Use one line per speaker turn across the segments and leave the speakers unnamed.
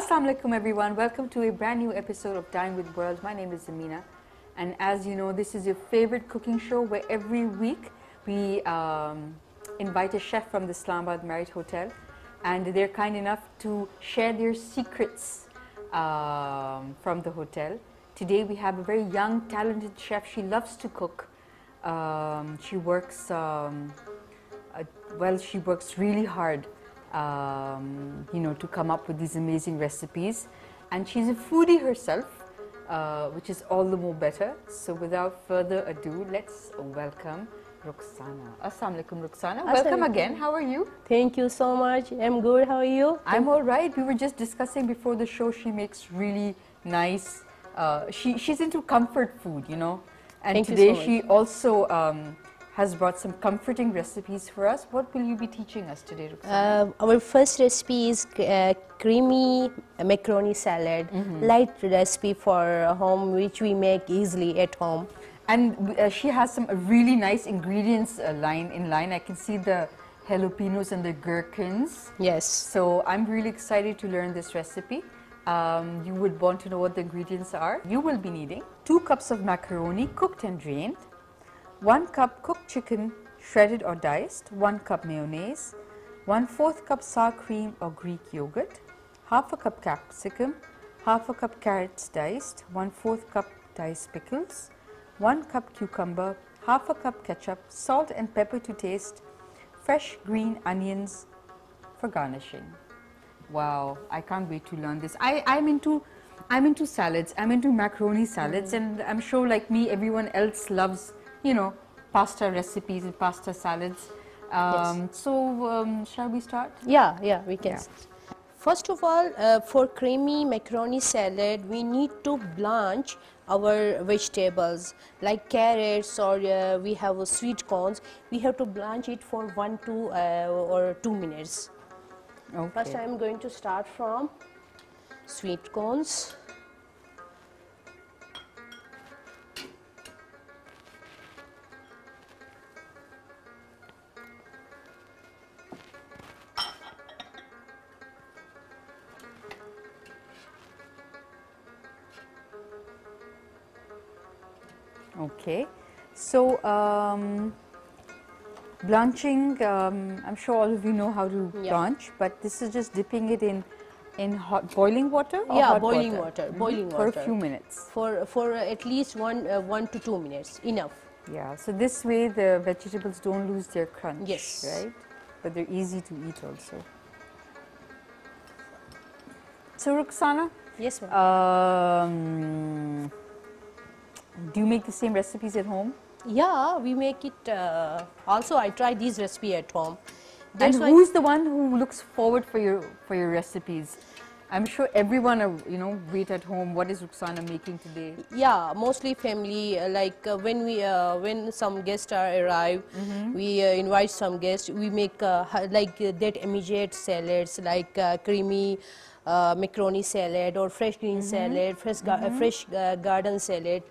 Assalamu alaikum everyone. Welcome to a brand new episode of Dine with World. My name is Amina and as you know this is your favorite cooking show where every week we um, invite a chef from the Islamabad Marriott Hotel and they're kind enough to share their secrets um, from the hotel. Today we have a very young talented chef. She loves to cook. Um, she works um, uh, well she works really hard um, you know to come up with these amazing recipes and she's a foodie herself uh, which is all the more better so without further ado let's welcome Rukhsana. Assalamu alaikum Rukhsana. Welcome again. How are you?
Thank you so much. I'm good. How are you?
I'm all right. We were just discussing before the show. She makes really nice. Uh, she she's into comfort food, you know. And
Thank
today
so
she also um, has brought some comforting recipes for us. What will you be teaching us today, Rukhsana?
Uh, our first recipe is uh, creamy macaroni salad,
Mm-hmm.
light recipe for home, which we make easily at home.
And uh, she has some really nice ingredients uh, line in line. I can see the jalapenos and the gherkins.
Yes.
So I'm really excited to learn this recipe. Um, you would want to know what the ingredients are. You will be needing 2 cups of macaroni cooked and drained, 1 cup cooked chicken shredded or diced, 1 cup mayonnaise, 1 4th cup sour cream or Greek yogurt, half a cup capsicum, half a cup carrots diced, 1 4th cup diced pickles, 1 cup cucumber, half a cup ketchup, salt and pepper to taste, fresh green onions for garnishing. Wow, I can't wait to learn this. I, I'm into I'm into salads. I'm into macaroni salads mm. and I'm sure like me everyone else loves, you know, pasta recipes and pasta salads. Um, So um, shall we start?
Yeah, yeah, we can.
Yeah.
First of all, uh, for creamy macaroni salad, we need to blanch our vegetables like carrots or uh, we have sweet corns. We have to blanch it for one to uh, or two minutes. Okay. First, I am going to start from sweet corns.
Okay. So um, blanching, um, I'm sure all of you know how to
Yeah.
blanch, but this is just dipping it in in hot boiling water or
Yeah, boiling
water?
water,
Mhm.
boiling
for a few minutes.
for for at least one uh, one to two minutes enough
Yeah, so this way the vegetables don't lose their crunch,
Yes.
right? But they're easy to eat also. So Rukhsana,
yes ma'am.
um, do you make the same recipes at home?
yeah we make it uh, also i try these recipe at home
and
That's why-
who's the one who looks forward for your for your recipes? I'm sure everyone, uh, you know, wait at home. What is Rukhsana making today?
yeah mostly family uh, like uh, when we uh, when some guests are arrive
Mm-hmm.
we uh, invite some guests we make uh, like that immediate salads like uh, creamy uh, macaroni salad or fresh green
Mm-hmm.
salad fresh ga- uh, fresh uh, garden salad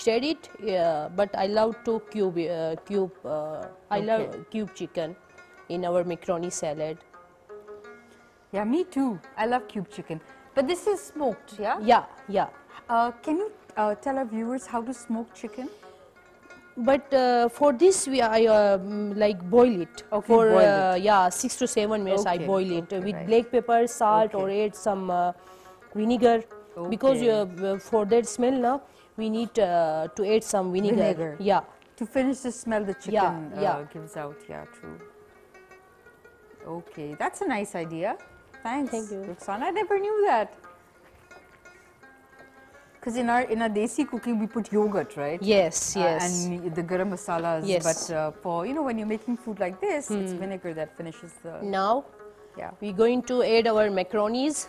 shred it uh, but i love to cube uh, cube uh, i love cube chicken in our macaroni salad
Yeah, me too. I love cube chicken, but this is smoked. Yeah.
yeah yeah
Uh, can you uh, tell our viewers how to smoke chicken?
but uh, for this we i um, like boil it
Okay,
for
boil
uh, yeah 6 to 7 minutes i
Okay,
boil it with
right.
black pepper salt or add some uh, vinegar because uh, for that smell now we need uh, to add some vinegar,
Vinegar.
yeah
To finish the smell the chicken
Yeah,
uh, gives out. Yeah, true. Okay, that's a nice idea. Thanks.
Thank you.
Rukhsana, I never knew that. Because in our in our desi cooking we put yogurt, right?
Yes,
Uh,
yes.
and the garam masalas.
Yes. Hmm.
But uh, for you know when you're making food like this, it's vinegar that finishes the.
now
Yeah.
we're going to add our macaronis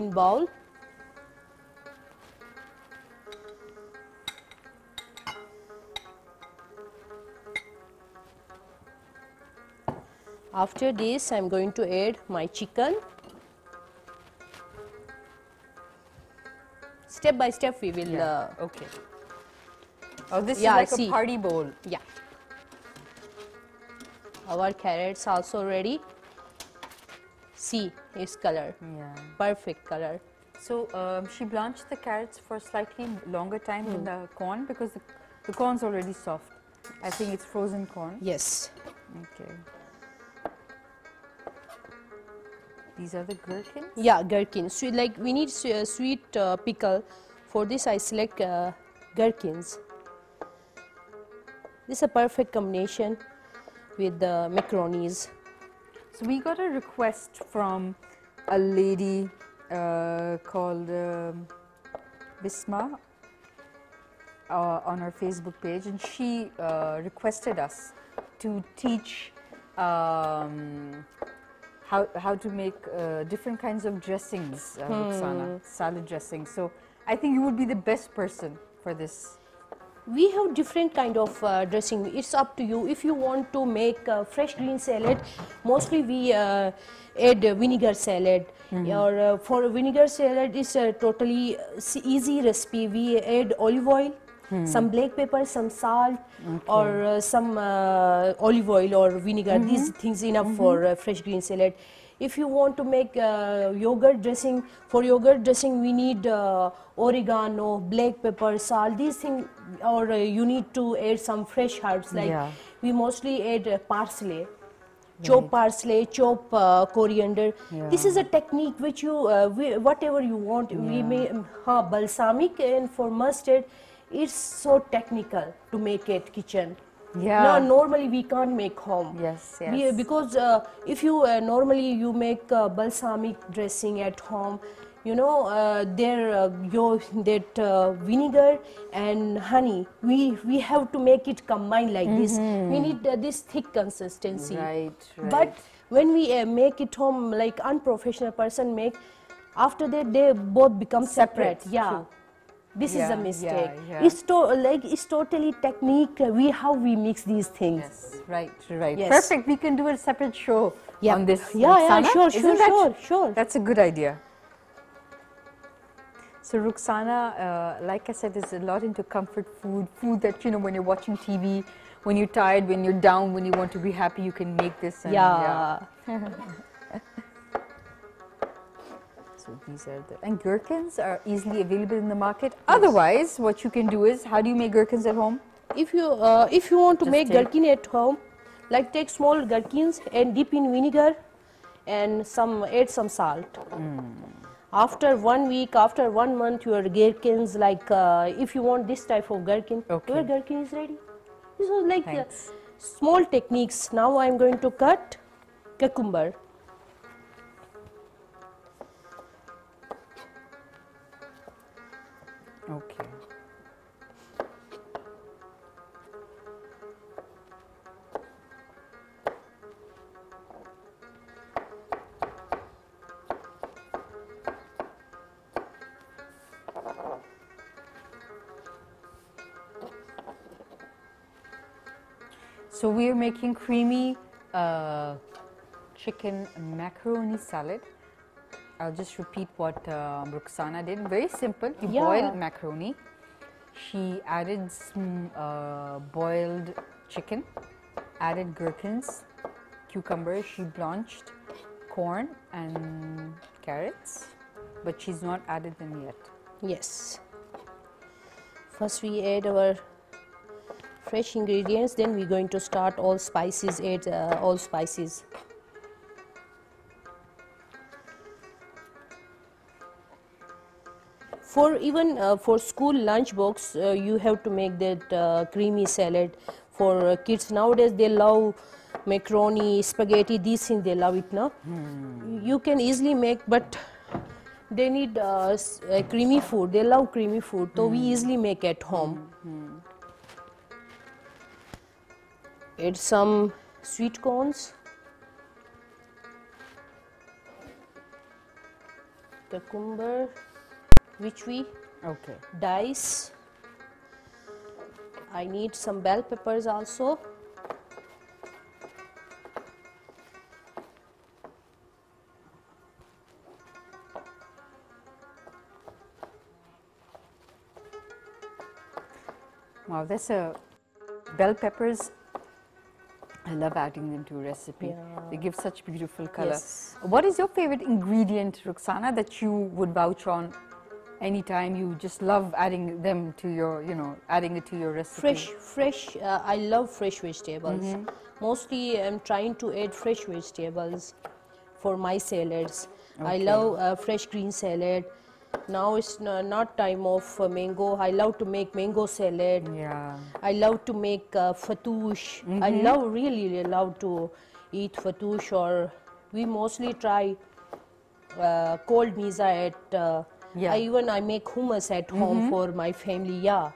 in bowl. After this, I'm going to add my chicken. Step by step, we will.
Yeah.
Uh,
okay. Oh, this
yeah,
is like
see.
a party bowl.
yeah. Our carrots also ready. See its color,
Yeah.
perfect color.
So um, she blanched the carrots for slightly longer time
Hmm.
than the corn because the, the corn's already soft. I think it's frozen corn.
Yes.
Okay. These are the gherkins.
Yeah, gherkins. Sweet, like we need uh, sweet uh, pickle. For this, I select uh, gherkins. This is a perfect combination with the macaronis.
So we got a request from a lady uh, called um, Bisma uh, on our Facebook page, and she uh, requested us to teach um, how how to make uh, different kinds of dressings, uh, Rukhsana, salad dressing. So I think you would be the best person for this.
we have different kind of uh, dressing. It's up to you. If you want to make uh, fresh green salad mostly we uh, add vinegar salad. Or uh, for vinegar salad it's a totally uh, easy recipe. We add olive oil some black pepper some salt or uh, some uh, olive oil or vinegar. These things enough for uh, fresh green salad. If you want to make uh, yogurt dressing for yogurt dressing we need uh, oregano black pepper salt. These things or uh, you need to add some fresh herbs. Like
Yeah.
we mostly add uh, parsley chop parsley chop uh, coriander. This is a technique which you uh, we, whatever you want. We may ha, balsamic and for mustard it's so technical to make it kitchen
Yeah.
no, normally we can't make home
Yes,
we,
yes.
because uh, if you uh, normally you make uh, balsamic dressing at home you know uh, there uh, your that uh, vinegar and honey we we have to make it combine like this we need uh, this thick consistency
Right, right.
but when we uh, make it home like unprofessional person make after that they both become separate,
Separate,
yeah
true.
This is a mistake
yeah, yeah.
it's to like it's totally technique uh, we how we mix these things
Yes, right, right.
Yes.
Perfect. We can do a separate show
Yeah.
on this.
Yeah, yeah,
Rukhsana.
sure,
Isn't
sure,
that-
sure, sure.
That's a good idea. So Rukhsana, uh, like I said, is a lot into comfort food, food that you know when you're watching TV, when you're tired, when you're down, when you want to be happy, you can make this. And,
yeah.
So these are the and gherkins are easily available in the market. Otherwise, what you can do is, how do you make gherkins at home?
if you uh, if you want to
Just
make
take-
gherkin at home like take small gherkins and dip in vinegar and some add some salt
Hmm.
after one week after one month your gherkins like uh, if you want this type of gherkin
Okay.
your gherkin is ready this was like uh, small techniques now i'm going to cut cucumber
So we are making creamy uh, chicken macaroni salad. I'll just repeat what Rukhsana did. Very simple. You
Yeah.
boil macaroni. She added some uh, boiled chicken, added gherkins, cucumber. She blanched corn and carrots, but she's not added them yet.
yes first we add our fresh ingredients then we're going to start all spices add uh, all spices for even uh, for school lunch box uh, you have to make that uh, creamy salad for uh, kids nowadays they love macaroni, spaghetti, these things they love it now. You can easily make, but they need uh, creamy food. They love creamy food, so we easily make at home. Add some sweet corns, cucumber, which we
Okay.
dice. I need some bell peppers also.
Wow, that's a uh, bell peppers. I love adding them to a recipe.
Yeah.
They give such beautiful color.
Yes.
What is your favorite ingredient, Rukhsana, that you would vouch on anytime you just love adding them to your, you know, adding it to your recipe?
Fresh, fresh. Uh, I love fresh vegetables. Mostly, I'm trying to add fresh vegetables for my salads. I love uh, fresh green salad. Now it's not time of uh, mango. I love to make mango salad.
Yeah.
I love to make uh, fattoush. I love really, really love to eat fattoush or we mostly try uh, cold misa at uh,
Yeah.
I even I make hummus at home for my family. Yeah,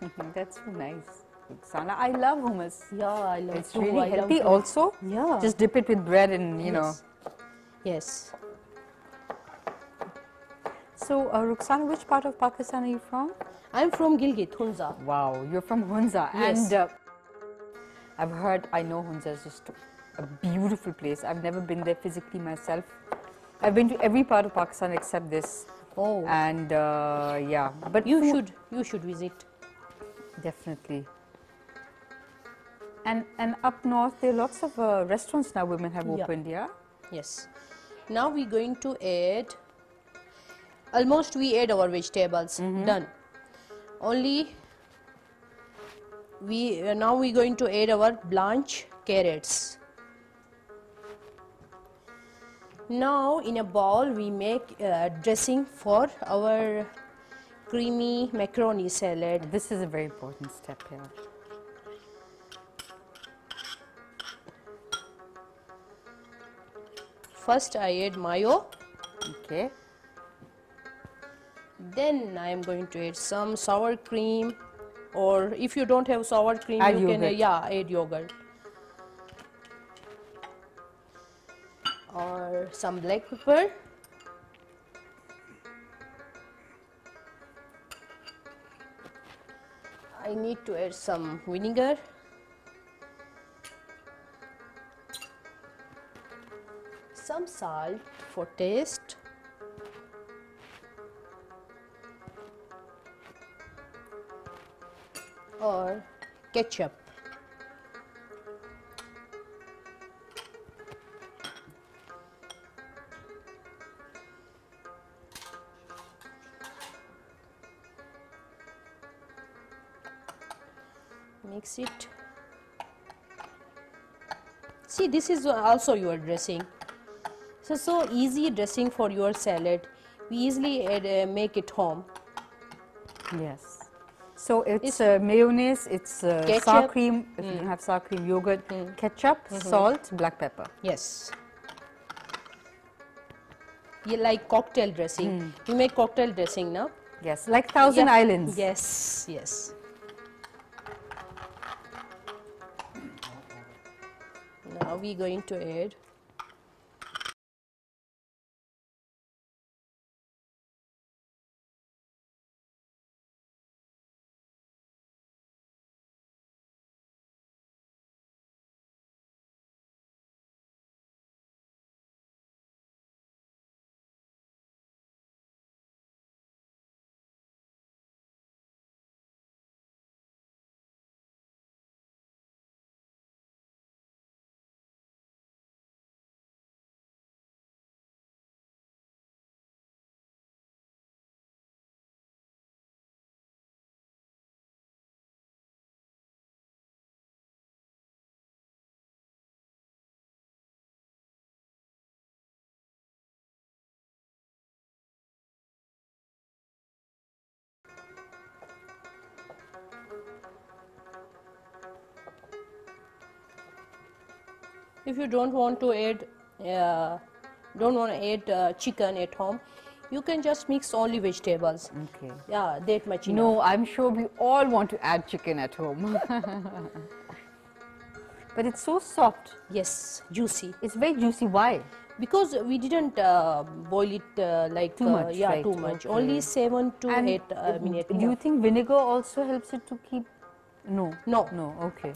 That's so nice. Rukhsana, I love hummus.
yeah, I love
It's
too.
really
I
healthy also.
Yeah.
Just dip it with bread and, you know.
Yes.
So, uh, which part of Pakistan are you from?
I'm from Gilgit, Hunza.
Wow, you're from Hunza.
Yes.
And uh, I've heard, I know Hunza is just a beautiful place. I've never been there physically myself. I've been to every part of Pakistan except this.
Oh,
And uh, yeah, but
you should you should visit.
Definitely. And, and up north, there are lots of uh, restaurants now women have
Yeah.
opened, yeah?
Yes. Now we're going to add. Almost we add our vegetables. Done. Only we uh, now we're going to add our blanch carrots. Now in a bowl we make uh, dressing for our creamy macaroni salad.
This is a very important step here.
First I add mayo.
Okay.
Then I am going to add some sour cream, or if you don't have sour cream,
Add
you can uh, yeah add yogurt, or some black pepper. I need to add some vinegar. Some salt for taste. Or ketchup. Mix it. See, this is also your dressing. So, so easy dressing for your salad. We easily add, uh, make it home.
Yes. So it's uh, mayonnaise, it's uh, sour cream, if you have sour cream, yogurt, ketchup, salt, black pepper.
Yes. You like cocktail dressing. You make cocktail dressing now?
Yes, like Thousand
Yeah.
Islands.
Yes, yes. Now we're going to add If you don't want to add, uh, don't want to add uh, chicken at home, you can just mix only vegetables.
Okay.
Yeah, that much enough.
No, I'm sure we all want to add chicken at home. but it's so soft.
Yes, juicy.
It's very juicy. Why?
Because we didn't uh, boil it uh, like
Too
uh,
much,
yeah,
right,
too much.
okay.
Only seven to
And
eight uh, minutes.
Do you think vinegar also helps it to keep? No.
No.
No. Okay.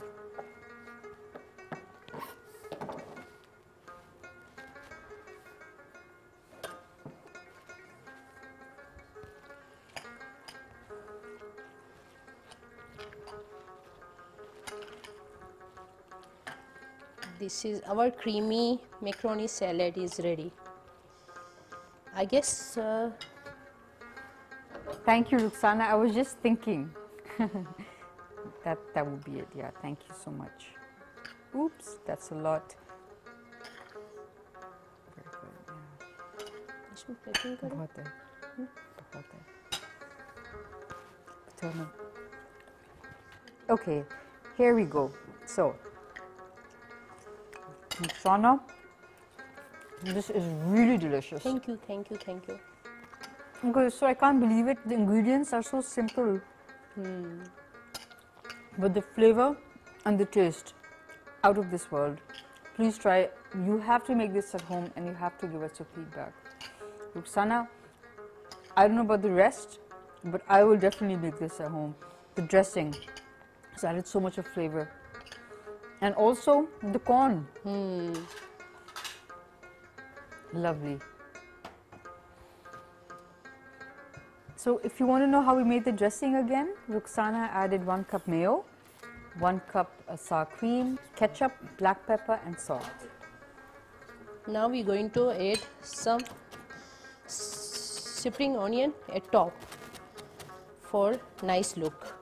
this is our creamy macaroni salad is ready. I guess uh,
thank you rukhsana. I was just thinking. That that would be it. Yeah thank you so much. Oops that's a lot. बहुत है बहुत okay here we go. So Rukhsana, this is really delicious.
Thank you, thank you, thank you.
okay so I can't believe it. The ingredients are so simple. Hmm. But the flavor and the taste out of this world. Please try. You have to make this at home and you have to give us your feedback. Rukhsana, I don't know about the rest, but I will definitely make this at home. The dressing has added so much of flavor. And also the corn. Lovely. So if you want to know how we made the dressing again, Rukhsana added one cup mayo, one cup uh, sour cream, ketchup, black pepper and salt.
Now we're going to add some spring onion at top for nice look.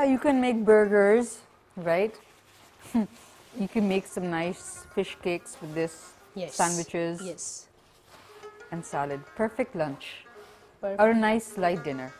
Yeah, you can make burgers, right? you can make some nice fish cakes with this,
Yes.
sandwiches
Yes.
and salad. Perfect lunch
Perfect.
or a nice light dinner.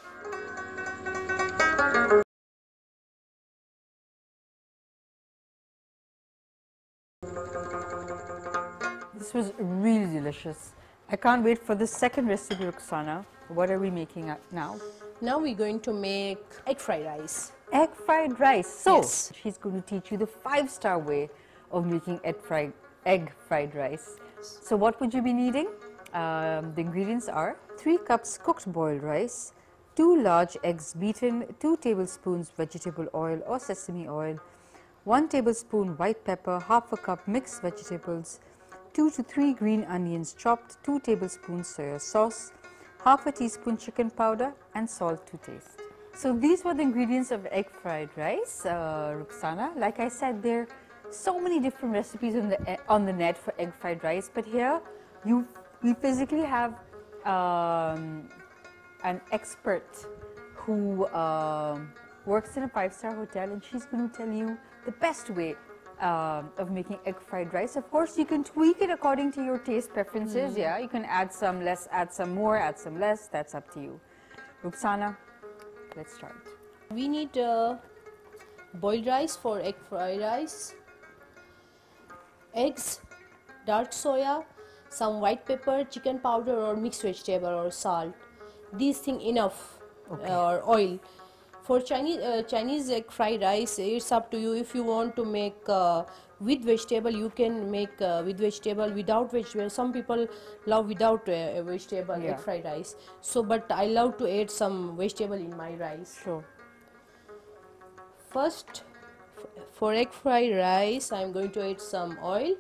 This was really delicious. I can't wait for the second recipe, Rukhsana. What are we making up now?
Now we're going to make egg fried rice.
Egg fried rice. So
Yes.
she's going to teach you the five-star way of making egg fried egg fried rice. So what would you be needing? Um, the ingredients are three cups cooked boiled rice, two large eggs beaten, two tablespoons vegetable oil or sesame oil, one tablespoon white pepper, half a cup mixed vegetables, two to three green onions chopped, two tablespoons soya sauce, half a teaspoon chicken powder and salt to taste. So these were the ingredients of egg fried rice, uh, Rukhsana. Like I said, there are so many different recipes on the on the net for egg fried rice, but here you we physically have um, an expert who um, works in a five-star hotel, and she's going to tell you the best way um, of making egg fried rice. Of course, you can tweak it according to your taste preferences. Yeah, you can add some less, add some more, add some less. That's up to you. Rukhsana, let's start.
We need uh, boiled rice for egg fried rice, eggs, dark soya, some white pepper, chicken powder or mixed vegetable or salt. These thing enough okay. or oil. For Chinese uh, Chinese egg fried rice, it's up to you. If you want to make uh, with vegetable, you can make uh, with vegetable. Without vegetable, some people love without uh, vegetable
Yeah.
egg fried rice. So, but I love to add some vegetable in my rice.
Sure.
First, f- for egg fried rice, I'm going to add some oil.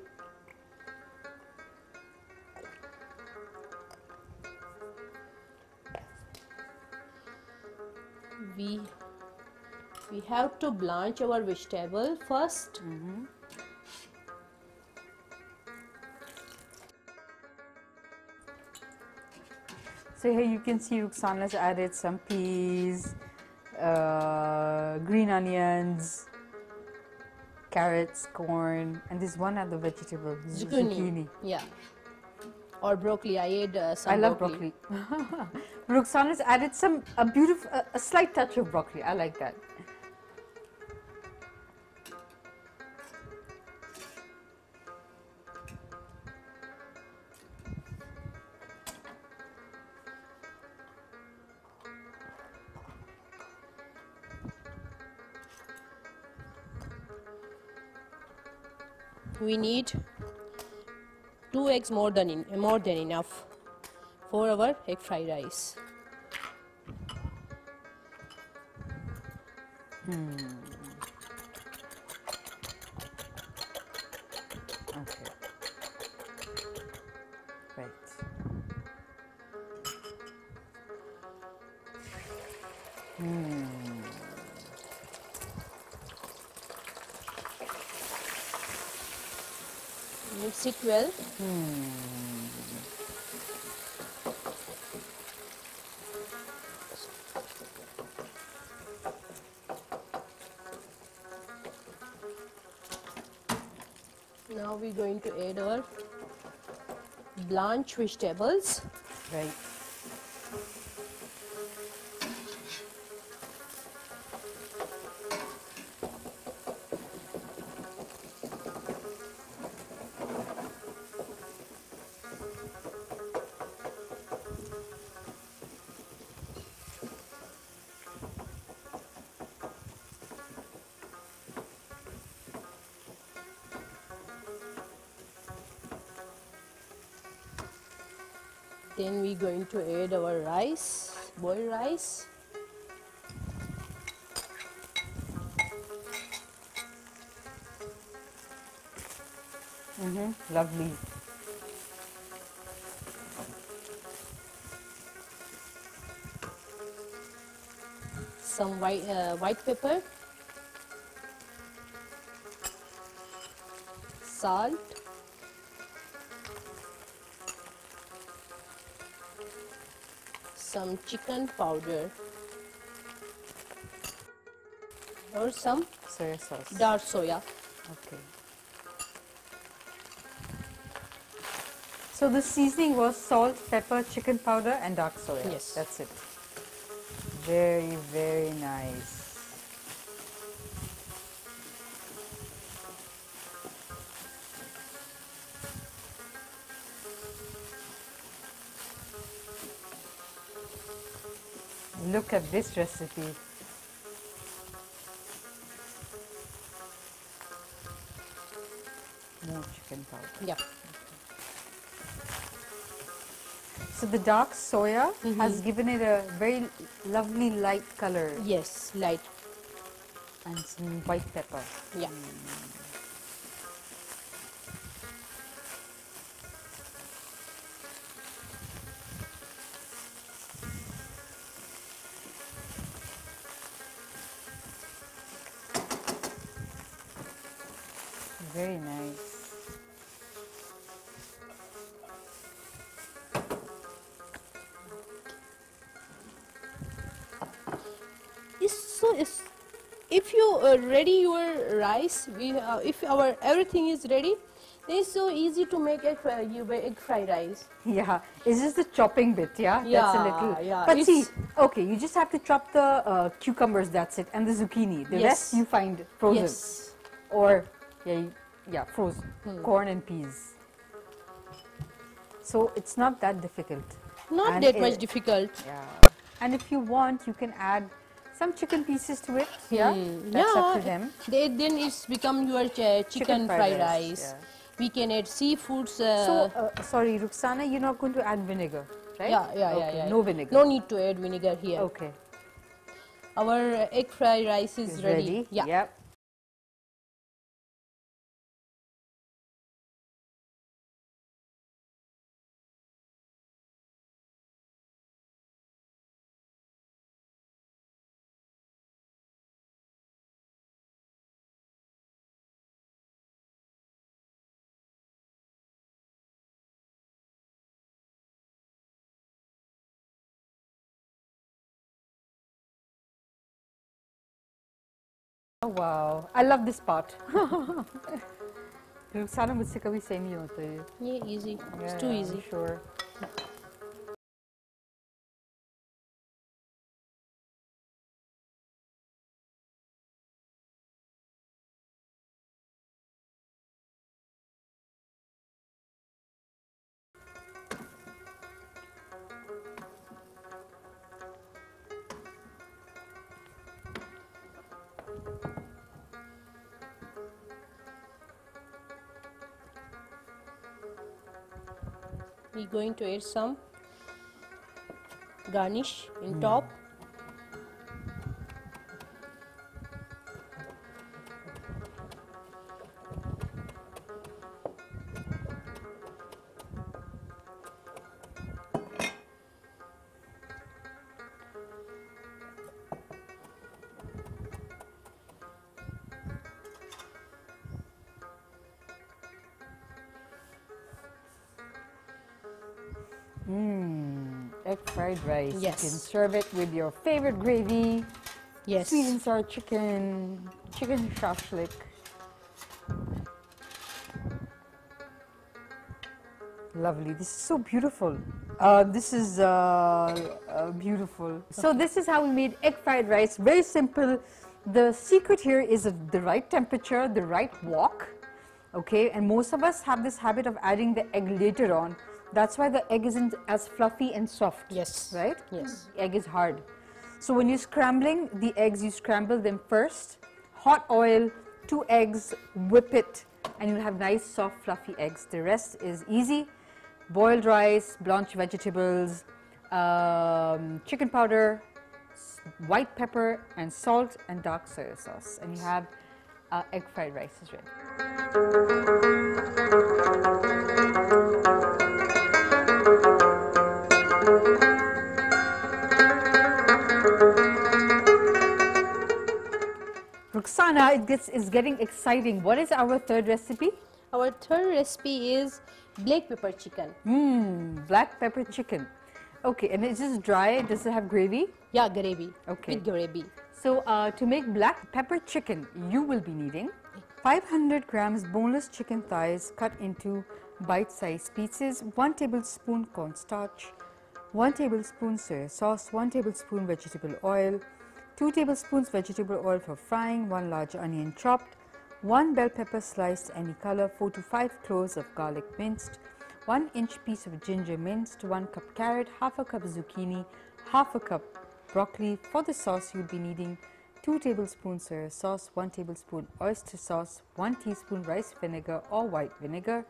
We we have to blanch our vegetable first.
So here you can see Rukhsana's added some peas, uh, green onions, carrots, corn, and this one other vegetable, z-
Zucchini. Yeah. Or broccoli. I ate uh, some
I love broccoli. Rukhsana's added some a beautiful, a, a slight touch of broccoli. I like that.
We need two eggs more than in, more than enough for our egg fried rice.
Okay.
Now we're going to add our blanch vegetables.
Right.
Going to add our rice, boiled rice.
Mm-hmm. Lovely.
some white uh, white pepper, salt, some chicken powder, or some
Soya sauce.
dark soya.
Okay. So the seasoning was salt, pepper, chicken powder, and dark soya.
Yes.
That's it. Very, very nice. Look at this recipe. More chicken powder.
Yeah.
So the dark soya has mm-hmm. given it a very lovely light color
Yes, light.
and some white pepper.
Yeah.
Very
rice, we uh, if our everything is ready, it's so easy to make egg, fri- you egg fried rice.
Yeah, it's just the chopping bit, yeah? That's a little.
yeah,
But see, okay, you just have to chop the uh, cucumbers, that's it, and the zucchini. The
Yes.
rest you find frozen.
Yes.
Or, yeah, yeah, frozen.
Hmm.
Corn and peas. So it's not that difficult.
Not
And
that much difficult.
Yeah. And if you want, you can add some chicken pieces to it. Yeah, that's
yeah,
up to them.
They, then it's become your ch- chicken,
fried
fried,
rice,
rice.
yeah.
We can add seafoods. Uh,
So, uh, sorry, Rukhsana, you're not going to add vinegar, right?
yeah, yeah, yeah,
Okay,
yeah.
No vinegar.
No need to add vinegar here.
Okay.
Our uh, egg fried rice is
Is
ready.
ready.
Yeah.
Yep. Oh wow, I love this part. Rukhsana, I don't think it's easy.
Yeah, easy. It's too easy.
Sure.
Going to add some garnish in top.
Mmm, egg fried rice.
Yes.
You can serve it with your favorite gravy,
Yes.
sweet and sour chicken, chicken shashlik. Lovely. This is so beautiful. Uh, this is uh, uh, beautiful. So this is how we made egg fried rice. Very simple. The secret here is the right temperature, the right wok. Okay, and most of us have this habit of adding the egg later on. That's why the egg isn't as fluffy and soft.
Yes.
Right?
Yes.
The Egg is hard. So when you're scrambling the eggs, you scramble them first. Hot oil, two eggs, whip it, and you'll have nice, soft, fluffy eggs. The rest is easy. Boiled rice, blanched vegetables, um, chicken powder, white pepper, and salt and dark soy sauce. And you have uh, egg fried rice is ready. Rukhsana, it gets is getting exciting. What is our third recipe?
Our third recipe is black pepper chicken.
Mmm, black pepper chicken. Okay, and it's just dry. Does it have gravy?
Yeah, gravy.
Okay.
With gravy.
So uh, to make black pepper chicken, you will be needing 500 grams boneless chicken thighs cut into bite-sized pieces, 1 tablespoon cornstarch, 1 tablespoon soy sauce, 1 tablespoon vegetable oil, 2 tablespoons vegetable oil for frying, 1 large onion chopped, 1 bell pepper sliced any color, 4 to 5 cloves of garlic minced, 1 inch piece of ginger minced, 1 cup carrot, half a cup zucchini, half a cup broccoli. For the sauce, you'll be needing 2 tablespoons soy sauce, 1 tablespoon oyster sauce, 1 teaspoon rice vinegar or white vinegar,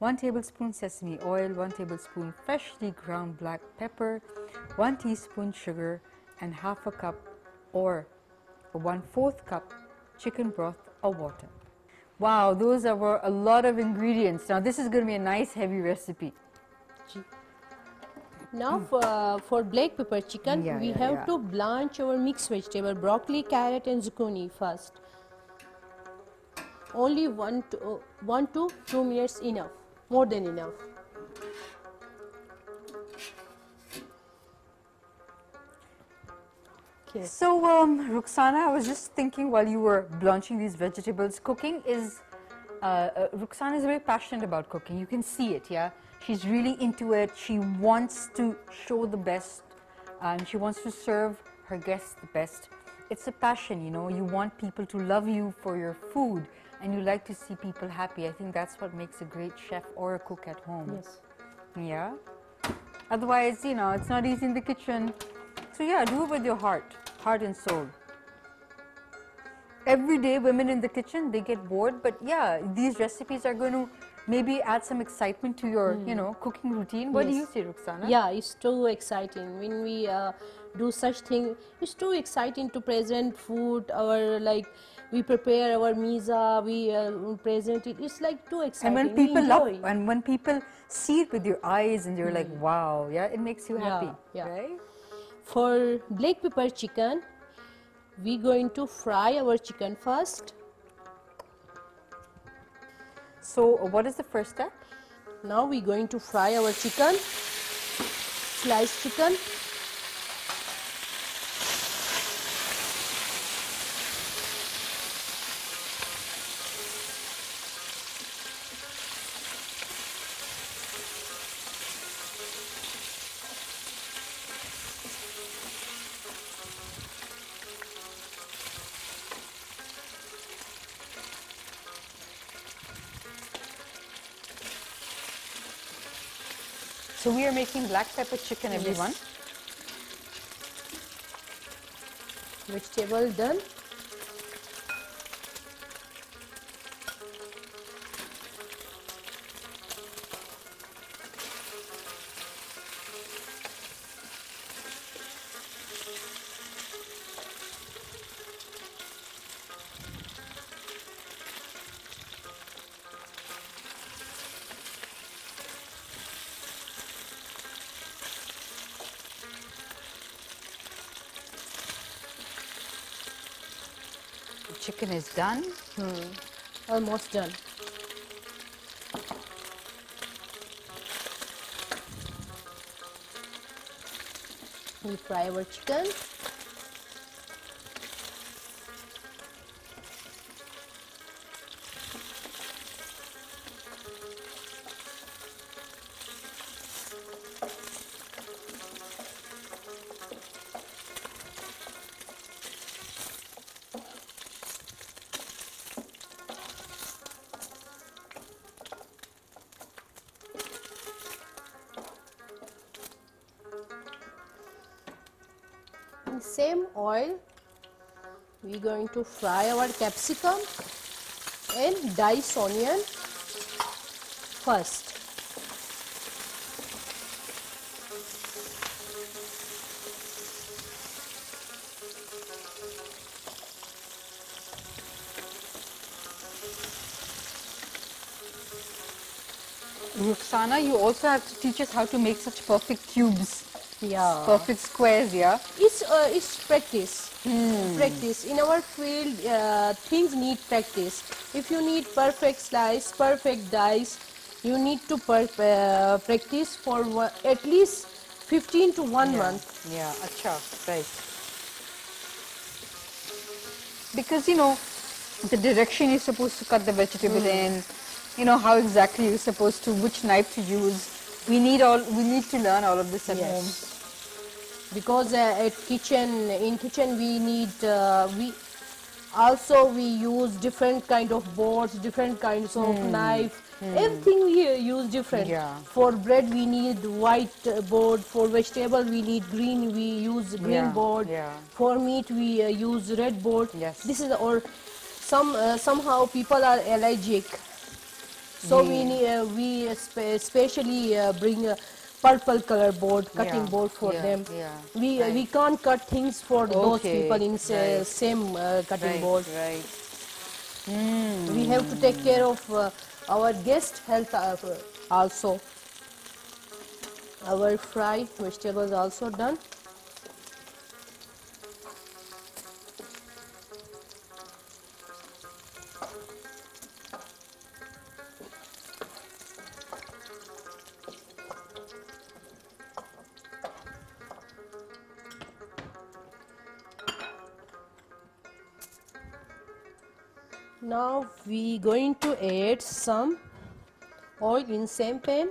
1 tablespoon sesame oil, 1 tablespoon freshly ground black pepper, 1 teaspoon sugar, and half a cup or 1 4th cup chicken broth or water. Wow, those are were a lot of ingredients. Now, this is going to be a nice heavy recipe.
Now for, for black pepper chicken,
Yeah,
we
yeah,
have
yeah.
to blanch our mixed vegetable, broccoli, carrot and zucchini first. Only one to, uh, one to two minutes enough, more than enough. Okay.
So, um, Rukhsana, I was just thinking while you were blanching these vegetables, cooking is, uh, uh, Rukhsana is very passionate about cooking. You can see it, yeah? She's really into it. She wants to show the best and she wants to serve her guests the best. It's a passion, you know, you want people to love you for your food and you like to see people happy. I think that's what makes a great chef or a cook at home.
Yes.
Yeah. Otherwise, you know, it's not easy in the kitchen. So yeah, do it with your heart, heart and soul. Every day, women in the kitchen they get bored, but yeah, these recipes are going to maybe add some excitement to your, you know, cooking routine. What do you say, Rukhsana?
Yeah, it's too exciting when we uh, do such thing. It's too exciting to present food. Our like we prepare our misa, we uh, present it. It's like too exciting.
And when people love,
enjoy.
and when people see it with your eyes, and you're like, wow, yeah, it makes you
Yeah,
happy,
yeah.
right?
For black pepper chicken, we going to fry our chicken first.
So, what is the first step?
Now we going to fry our chicken, sliced chicken.
Making black pepper chicken,
Yes.
everyone.
Vegetable done.
Chicken is done. Hmm.
Almost done. We fry our chicken. To fry our capsicum and dice onion first.
Rukhsana, you also have to teach us how to make such perfect cubes,
Yeah.
perfect squares, yeah?
It's uh, it's practice. Practice in our field, uh, things need practice. If you need perfect slice, perfect dice, you need to per- uh, practice for one, at least 15 to one month.
Yeah, acha, right. Because, you know, the direction you're supposed to cut the vegetable in, you know, how exactly you're supposed to, which knife to use. We need all, we need to learn all of this at home.
Because uh, at kitchen, in kitchen we need, uh, we also we use different kind of boards, different kinds of knife. Everything we use different.
Yeah.
For bread we need white uh, board. For vegetable we need green. We use green
Yeah,
board.
yeah.
For meat we uh, use red board.
Yes.
This is or some uh, somehow people are allergic. So we uh, we spe- especially uh, bring purple color board, cutting
Yeah,
board for
yeah,
them.
yeah,
We uh, we can't cut things for those people in
right.
same uh, cutting
Right,
board.
right.
We have to take care of uh, our guest health uh, also. Our fried vegetables also done. Now we going to add some oil in same pan.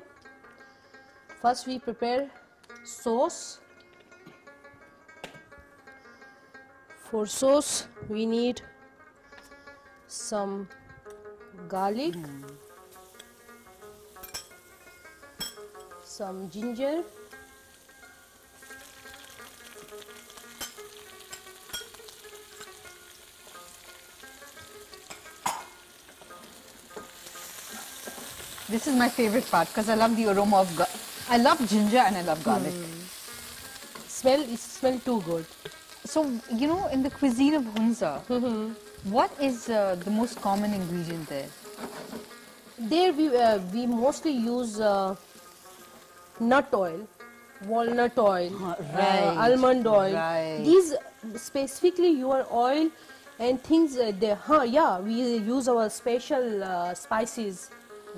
First we prepare sauce. For sauce we need some garlic, hmm. some ginger,
This is my favorite part because I love the aroma of I love ginger and I love garlic.
smell it smell too good.
So, you know, in the cuisine of Hunza, what is uh, the most common ingredient there?
There we uh, we mostly use uh, nut oil, walnut oil,
Uh,
uh,
right,
almond oil.
right.
These specifically your oil and things. Uh, they, huh, yeah, we use our special uh,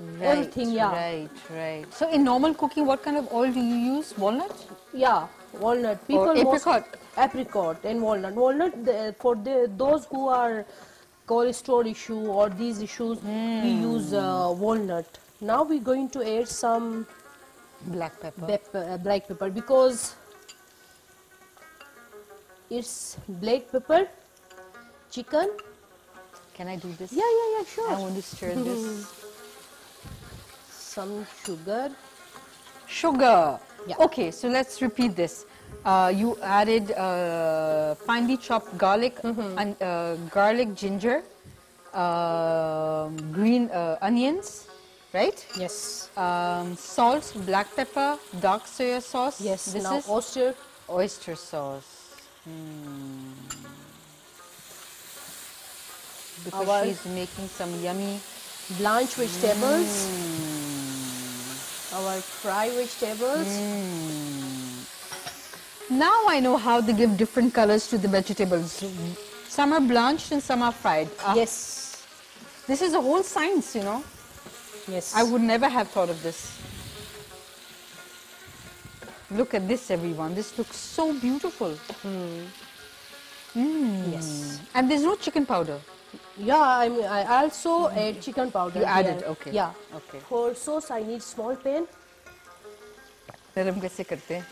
spices. Everything, yeah.
Right, right. So, in normal cooking, what kind of oil do you use? Walnut?
Yeah, walnut. People
Or
most-
apricot.
apricot and walnut. Walnut the, for the those who are cholesterol issue or these issues, we use uh, walnut. Now we're going to add some
Black pepper.
pepper, uh, black pepper because it's black pepper chicken.
Can I do this?
Yeah, yeah, yeah, sure.
I want to stir this.
Some sugar.
sugar.
Yeah.
Okay, so let's repeat this. Uh, you added uh, finely chopped garlic
Mm-hmm.
and uh, garlic, ginger, um green uh, onions, right?
Yes.
Um, salt, black pepper, dark soya sauce.
Yes.
This
now
is
oyster.
oyster sauce. Hmm. Because
Our-
she's making some yummy.
blanched vegetables.
Mm.
Our fry vegetables. Hmm.
Now I know how they give different colors to the vegetables. Some are blanched and some are fried. Ah,
Yes.
This is a whole science, you know.
Yes.
I would never have thought of this. Look at this, everyone. This looks so beautiful. Hmm. Hmm.
Yes.
And there's no chicken powder.
Yeah, I mean, I also add chicken powder.
You added,
here.
okay.
Yeah.
Okay.
For sauce, I need small pan.
गरम कैसे करते हैं?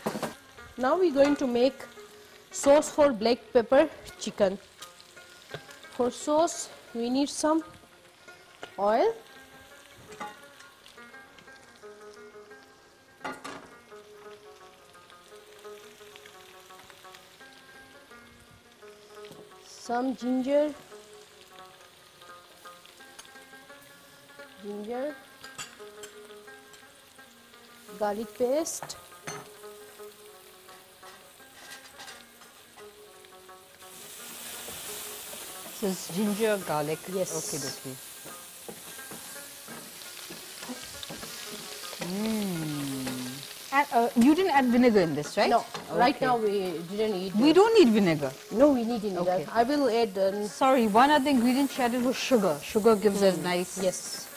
Now we're going to make sauce for black pepper chicken. For sauce, we need some oil. Some ginger. Ginger. Garlic paste.
So it's ginger, garlic.
Yes.
Okay, okay. Mm. And, uh, you didn't add vinegar in this, right?
No, right now we didn't eat.
We don't need vinegar.
No, we need vinegar.
Okay.
I will add. Um,
Sorry, one other ingredient she added was sugar. Sugar gives us nice.
yes.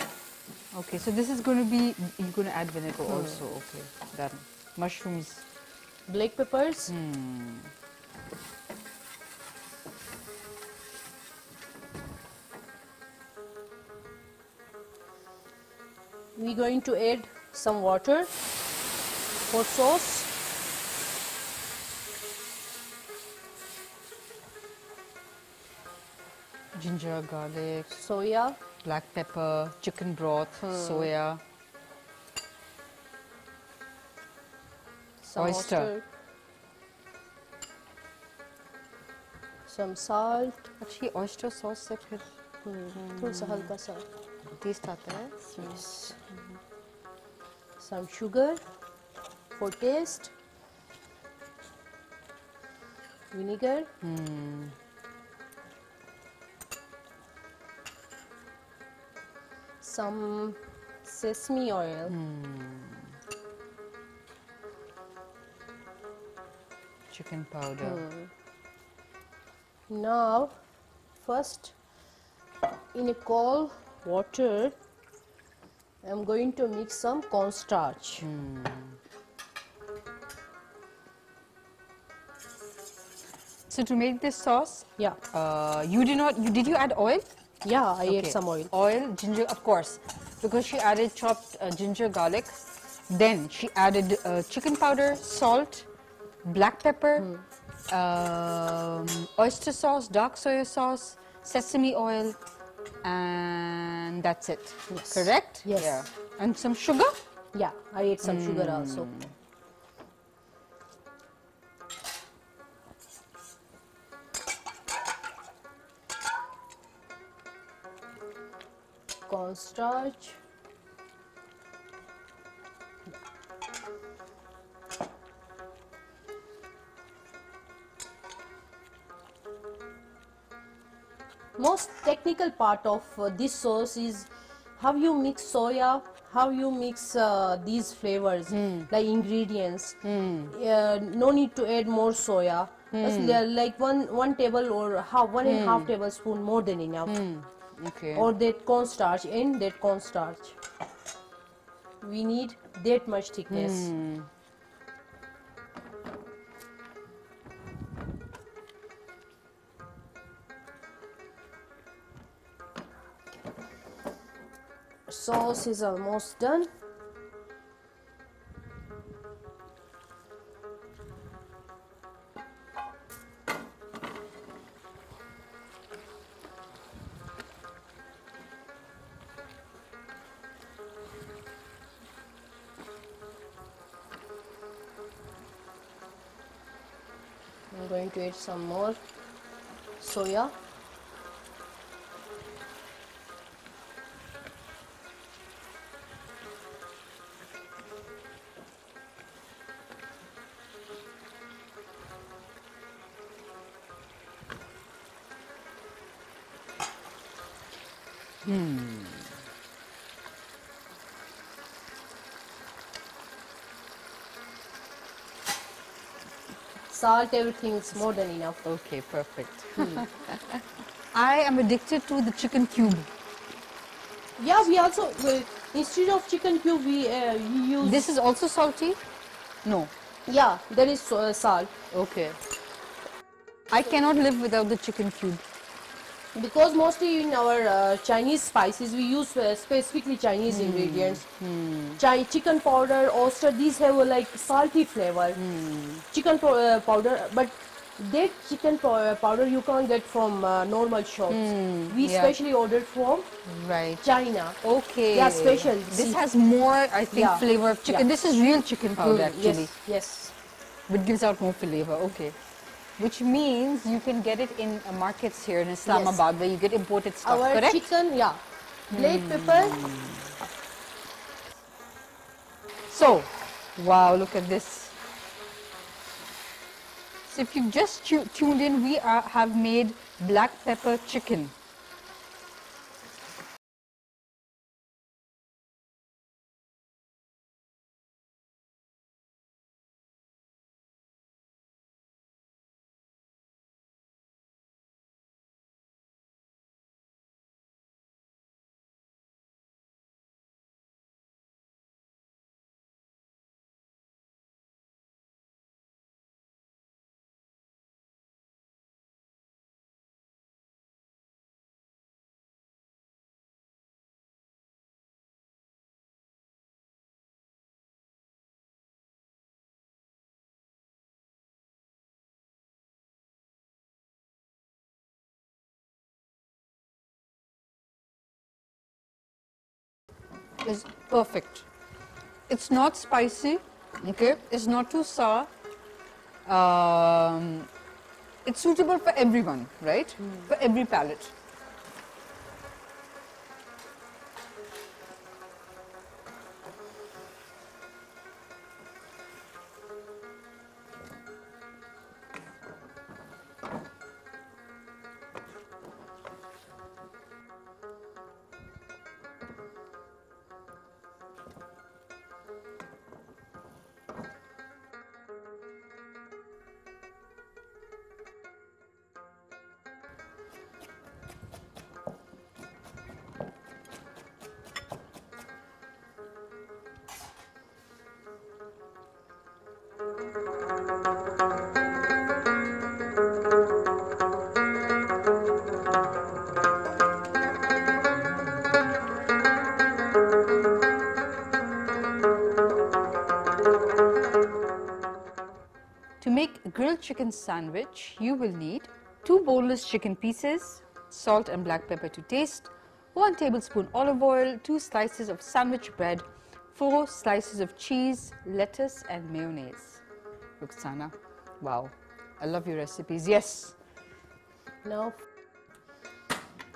Okay, so this is going to be, you're going to add vinegar hmm. also. Okay, done. Mushrooms.
Black peppers. Hmm. We're going to add some water for sauce.
Ginger, garlic,
Soya
black pepper, chicken broth, soya.
Some
Oyster.
Some salt.
actually oyster sauce से फिर
थोड़ा सा हल्का सा
test आता है
Yes. Some sugar for taste. Vinegar. Some sesame oil. Hmm.
chicken powder. Hmm.
Now, first in a cold water, I'm going to mix some cornstarch. Hmm.
so to make this sauce
Yeah,
uh, you did not you did you add oil
yeah, I
Okay.
some oil.
oil ginger of course because she added chopped uh, ginger garlic then she added uh, chicken powder salt black pepper
Hmm.
um, oyster sauce dark soya sauce sesame oil and that's it
Yes.
correct
Yes.
yeah and some sugar
Yeah, I add some sugar also. Cornstarch. Most technical part of uh, this sauce is how you mix soya, how you mix uh, these flavors, like ingredients. Uh, no need to add more soya. Just like one one table or half one and a half tablespoon more than enough.
Okay
Or that cornstarch and that cornstarch. We need that much thickness. Hmm. Sauce is almost done. Some more soya. Salt, everything is more than enough.
Okay, perfect. I am addicted to the chicken cube.
Yeah, we also uh, instead of chicken cube we uh, we use
This is also salty? No.
Yeah, there is uh, salt
Okay. I cannot live without the chicken cube.
Because mostly in our uh, Chinese spices we use uh, specifically Chinese ingredients. Chi- chicken powder, oyster, these have a like salty flavor. Chicken po- uh, powder, but that chicken uh, powder you can't get from uh, normal shops. we
yeah.
specially ordered from
Right.
China.
Okay.
Yeah, special.
This
See.
has more, I think,
Yeah.
flavor of chicken.
Yeah.
This is real chicken powder,
Mm,
actually.
Yes, yes.
Which gives out more flavor. Okay. Which means you can get it in uh, markets here in Islamabad where you get imported stuff,
Our
correct?
chicken, yeah. Black pepper,
So, wow, look at this. So if you've just tu- tuned in, we are, have made black pepper chicken. Is perfect. It's not spicy, okay? It's not too sour. Um, it's suitable for everyone, right? For every palate. Chicken sandwich, you will need two boneless chicken pieces, salt and black pepper to taste, one tablespoon olive oil, two slices of sandwich bread, four slices of cheese, lettuce, and mayonnaise. Rukhsana, wow, I love your recipes. Yes,
Now,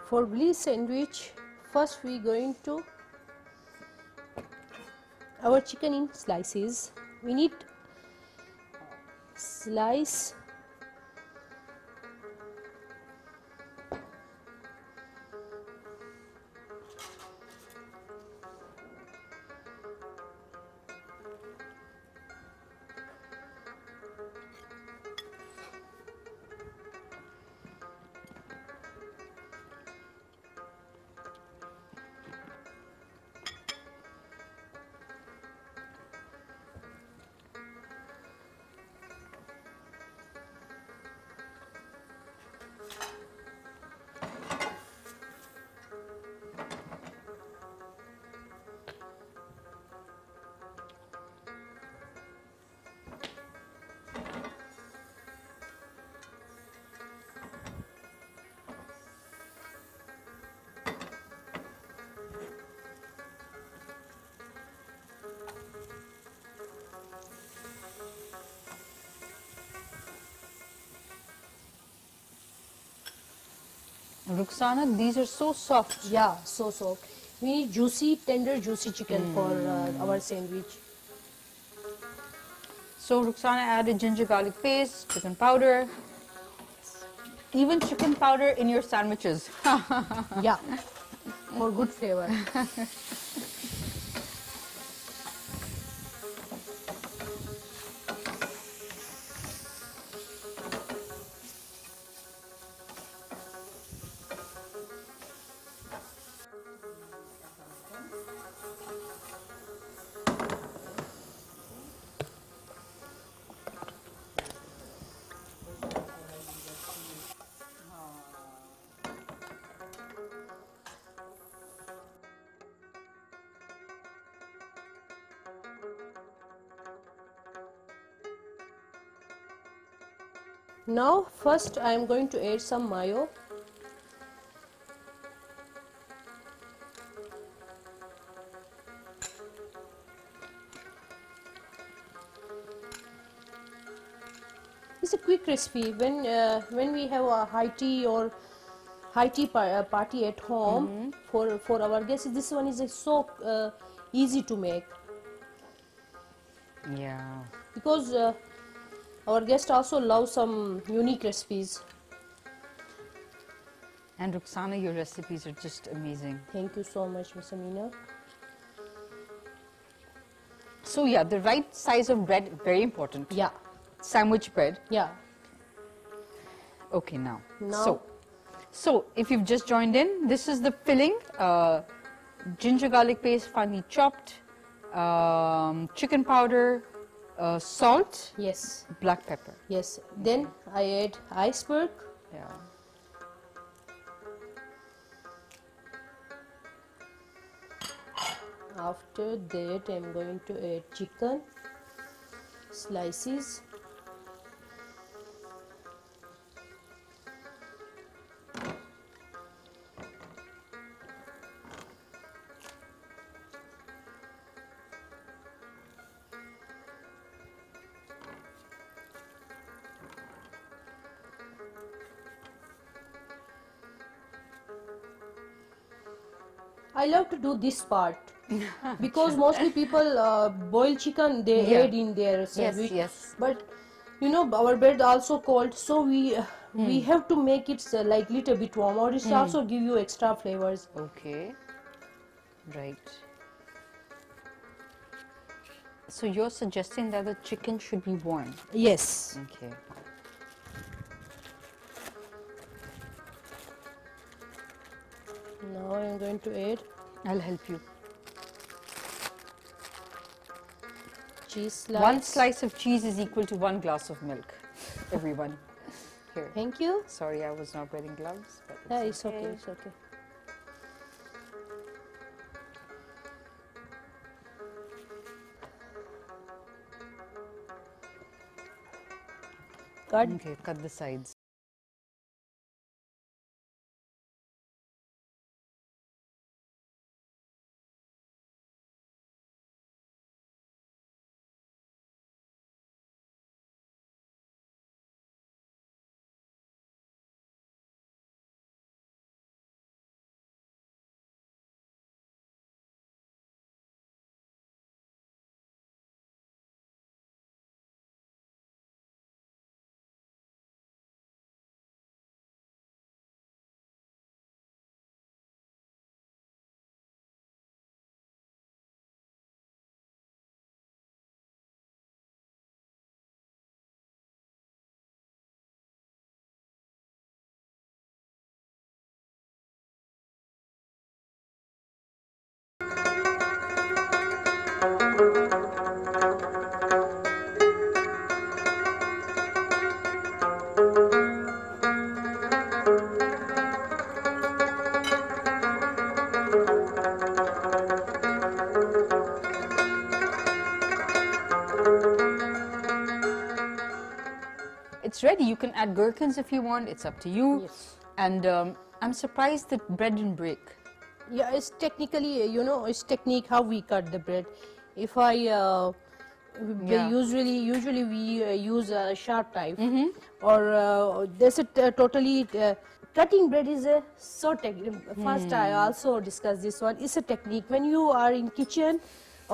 for bliss sandwich, first we going to our chicken in slices. We need slice
Rukhsana, these are so soft.
Yeah, so soft. We need juicy, tender, juicy chicken for uh, our sandwich.
So Rukhsana added ginger garlic paste, chicken powder, even chicken powder in your sandwiches.
yeah, for good flavor. Now first I am going to add some mayo. It's a quick recipe when uh, when we have a high tea or high tea par uh, party at home for for our guests. This one is uh, so uh, easy to make
yeah.
because uh, our guests also love some unique recipes.
And Rukhsana, your recipes are just amazing.
Thank you so much, Miss Amina.
So yeah, the right size of bread, very important.
Yeah,
Sandwich bread.
yeah.
Okay, now.
Now-
So, so if you've just joined in, this is the filling. Uh, ginger garlic paste, finely chopped, um, chicken powder, uh, salt,
Yes,
black pepper.
yes. Then I add iceberg.
Yeah.
After that, I'm going to add chicken slices. Do this part because mostly people uh, boil chicken they
Yeah.
add in their sandwich.
yes.
But you know our bread also cold, so we uh,
Hmm.
we have to make it uh, like little bit warm, or it also give you extra flavors.
Okay. Right. So you're suggesting that the chicken should be warm.
Yes.
Okay.
Now I am going to add
I'll help you.
cheese slice.
One slice of cheese is equal to one glass of milk. Everyone. Here.
Thank you.
Sorry, I was not wearing gloves. But it's
Yeah, it's okay. It's okay. Cut.
Okay, cut the sides. Add gherkins if you want. It's up to you.
Yes.
And um, I'm surprised that bread didn't break.
Yeah, it's technically, uh, you know, it's technique how we cut the bread. If I, uh,
Yeah.
usually, usually we uh, use a sharp knife,
Mm-hmm.
or uh, there's a t- totally uh, cutting bread is a so technique. First, I also discuss this one. It's a technique. When you are in kitchen,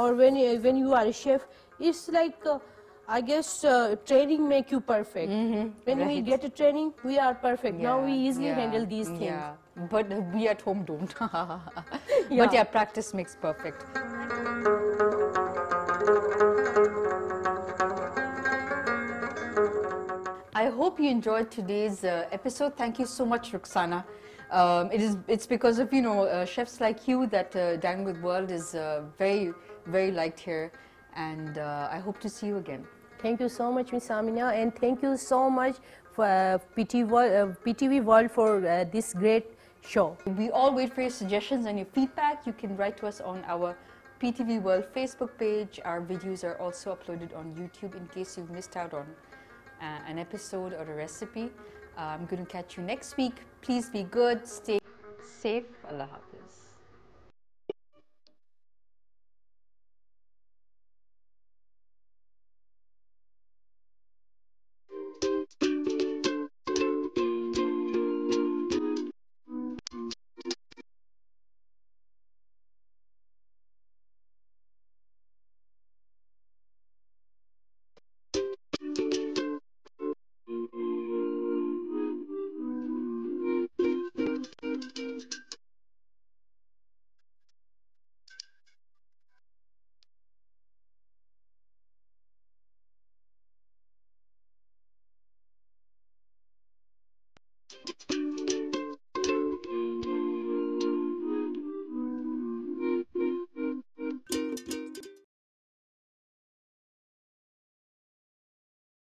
or when you, when you are a chef, it's like uh, I guess uh, training make you perfect. When we get a training, we are perfect. Now we easily
yeah,
handle these things.
Yeah, but we at home don't.
Yeah.
But yeah, practice makes perfect. I hope you enjoyed today's uh, episode. Thank you so much, Rukhsana. Um, it is it's because of you know uh, chefs like you that uh, Dine with World is uh, very very liked here, and uh, I hope to see you again.
Thank you so much, Miss Amina, and thank you so much for uh, PT uh, PTV World for uh, this great show.
We all wait for your suggestions and your feedback. You can write to us on our PTV World Facebook page. Our videos are also uploaded on YouTube in case you've missed out on uh, an episode or a recipe. Uh, I'm going to catch you next week. Please be good, stay safe. Allah Hafiz.